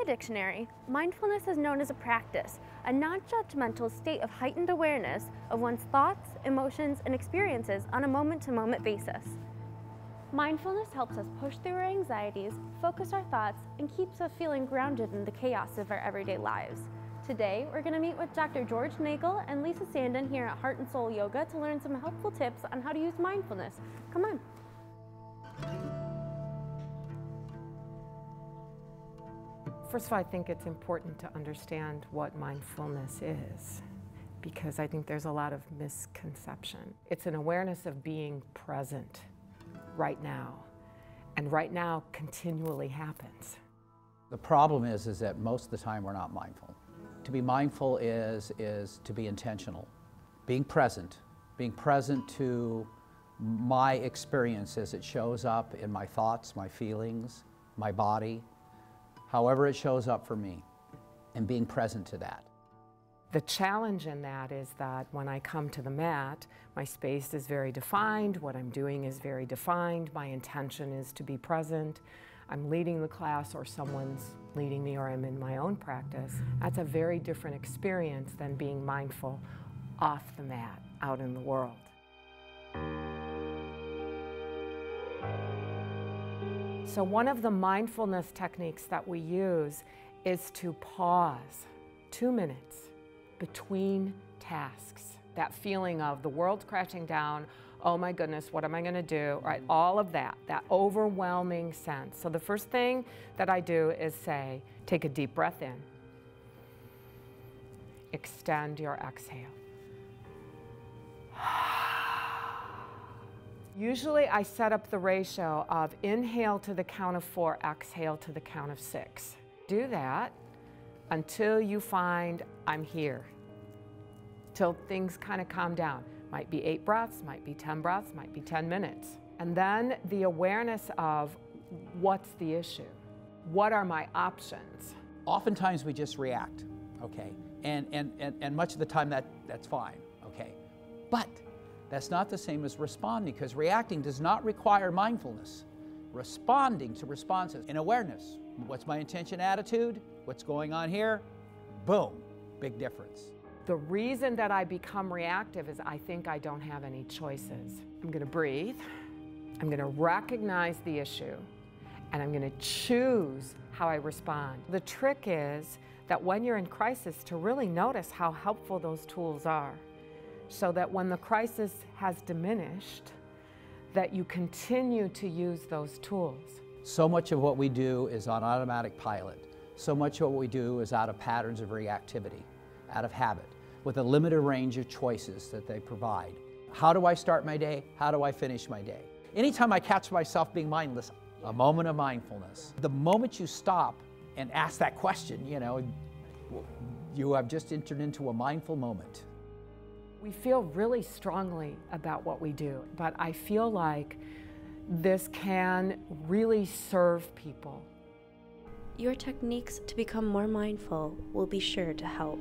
the dictionary, mindfulness is known as a practice, a non-judgmental state of heightened awareness of one's thoughts, emotions, and experiences on a moment-to-moment basis. Mindfulness helps us push through our anxieties, focus our thoughts, and keeps us feeling grounded in the chaos of our everyday lives. Today, we're going to meet with Dr. George Nagel and Lisa Sandin here at Heart and Soul Yoga to learn some helpful tips on how to use mindfulness. Come on. First of all, I think it's important to understand what mindfulness is because I think there's a lot of misconception. It's an awareness of being present right now, and right now continually happens. The problem is, is that most of the time we're not mindful. To be mindful is, is to be intentional, being present, being present to my experience as it shows up in my thoughts, my feelings, my body, however it shows up for me, and being present to that. The challenge in that is that when I come to the mat, my space is very defined, what I'm doing is very defined, my intention is to be present. I'm leading the class or someone's leading me or I'm in my own practice. That's a very different experience than being mindful off the mat, out in the world. So one of the mindfulness techniques that we use is to pause two minutes between tasks. That feeling of the world crashing down, oh my goodness, what am I gonna do, right? Mm-hmm. All of that, that overwhelming sense. So the first thing that I do is say, take a deep breath in. Extend your exhale. Usually I set up the ratio of inhale to the count of four, exhale to the count of six. Do that until you find I'm here, till things kind of calm down. Might be eight breaths, might be 10 breaths, might be 10 minutes. And then the awareness of what's the issue? What are my options? Oftentimes we just react, okay? And, and, and, and much of the time that, that's fine, okay? But that's not the same as responding because reacting does not require mindfulness. Responding to responses and awareness. What's my intention attitude? What's going on here? Boom, big difference. The reason that I become reactive is I think I don't have any choices. I'm going to breathe. I'm going to recognize the issue and I'm going to choose how I respond. The trick is that when you're in crisis to really notice how helpful those tools are so that when the crisis has diminished, that you continue to use those tools. So much of what we do is on automatic pilot. So much of what we do is out of patterns of reactivity, out of habit, with a limited range of choices that they provide. How do I start my day? How do I finish my day? Anytime I catch myself being mindless, a moment of mindfulness. The moment you stop and ask that question, you know, you have just entered into a mindful moment. We feel really strongly about what we do, but I feel like this can really serve people. Your techniques to become more mindful will be sure to help.